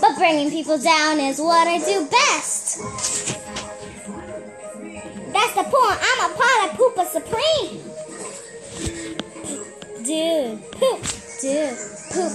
But bringing people down is what I do best. That's the point. I'm a pot of pooper supreme. Dude. poop, Dude. poop,